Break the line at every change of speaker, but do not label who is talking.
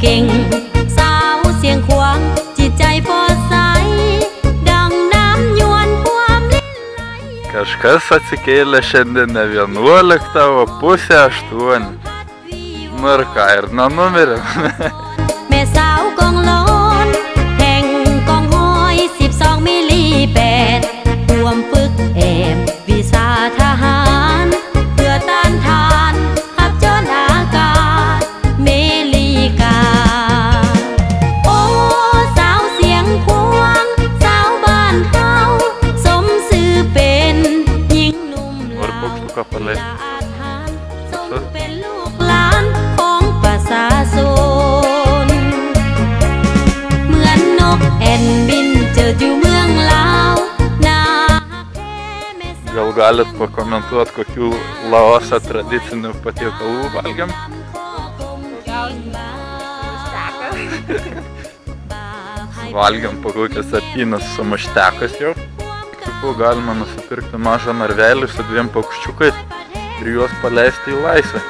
เก่ง สาวเสียงควางจิตใจพอใส ดังน้ำยวนความลิ้นไหล
Kažkas atsikėlė šiandien ne 11, o pusę 8. Nu ir ką, ir
nenumirėm.
Gal galit pakomentuot, kokių Laoso tradicinių patiekalų valgiam? valgiam po kokias atynas su maštekas jau. Tipo galima nusipirkti mažą narvelį su dviem paukščiukais ir juos paleisti į laisvę.